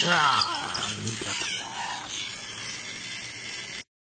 ああ、苦。